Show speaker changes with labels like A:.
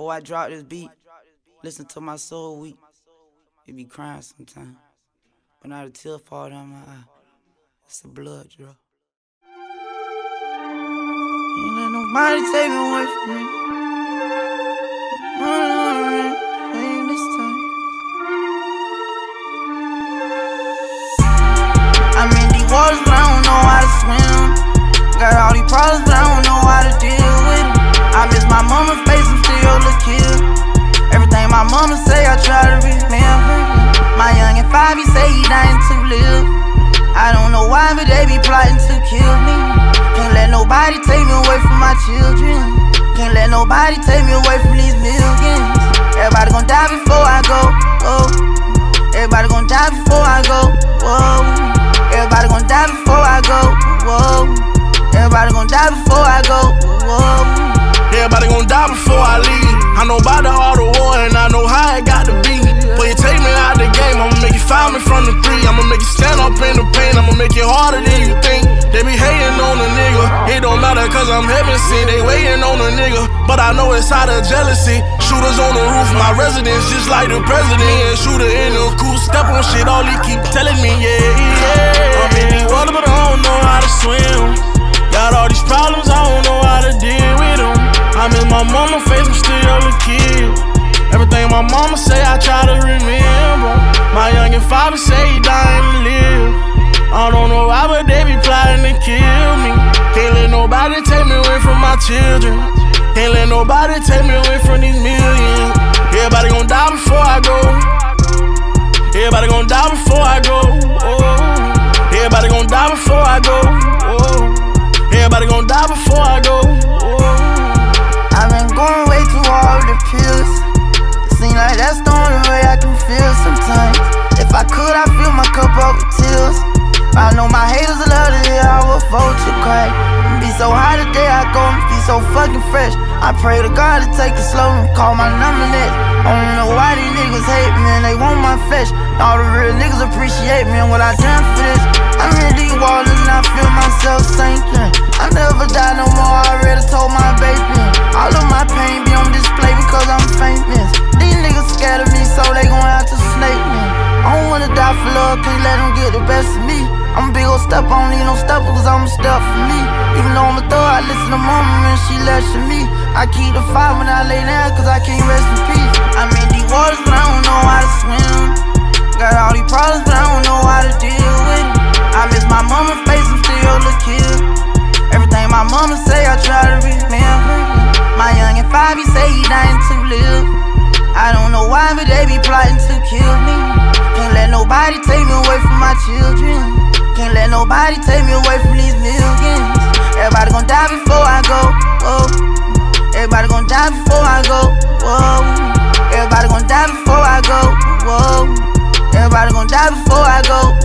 A: Before I drop this beat, listen to my soul weep. It be crying sometimes, but not a tear fall down my eye. It's a blood drop. Ain't let nobody take away from me. This time. I'm in these waters, but I don't know how to swim. Got all these problems, but I don't know how to deal Five, he say he dying to live. I don't know why, but they be plotting to kill me. Can't let nobody take me away from my children. Can't let nobody take me away from these millions. Everybody gon' die before I go. Oh. Everybody gon' die before I go. Whoa. Everybody gon' die before I go. Whoa. Everybody gon' die before I go. Whoa.
B: Everybody gon' die before I leave. I know about the of war and I know how it got I'ma make you stand up in the pain, I'ma make it harder than you think. They be hating on a nigga, it don't matter cause I'm heaven sent. They waiting on a nigga, but I know it's out of jealousy. Shooters on the roof, my residence just like the president. Yeah, shooter in the cool, step on shit, all he keep telling me, yeah, yeah. I'm in the water, but I but they be plotting to kill me. Can't let nobody take me away from my children. Can't let nobody take me away from these millions. Everybody gon' die before I go. Everybody gon' die before I go.
A: So fucking fresh. I pray to God to take it slow and call my number next. I don't know why these niggas hate me and they want my flesh. All the real niggas appreciate me and what I done for this. I'm in these waters and I feel myself sinking. I never die no more, I already told my basement. All of my pain be on display because I'm famous. These niggas scared of me, so they gon' have to snake me. I don't wanna die for love, can't let them get the best of me. I'm big old step, I don't need no stepper, cause I'm a step for me. I listen to mama when she to me. I keep the fire when I lay down, cause I can't rest in peace. I'm in these waters, but I don't know how to swim. Got all these problems, but I don't know how to deal with them. I miss my mama's face, I'm still a kid. Everything my mama say, I try to remember. My young and five, he say he dying to live. I don't know why, but they be plotting to kill me. Can't let nobody take me away from my children. Can't let nobody take me away from these millions. Everybody gon' die before I go. Whoa. Everybody gon' die before I go. Whoa. Everybody gon' die before I go. Whoa. Everybody gon' die before I go.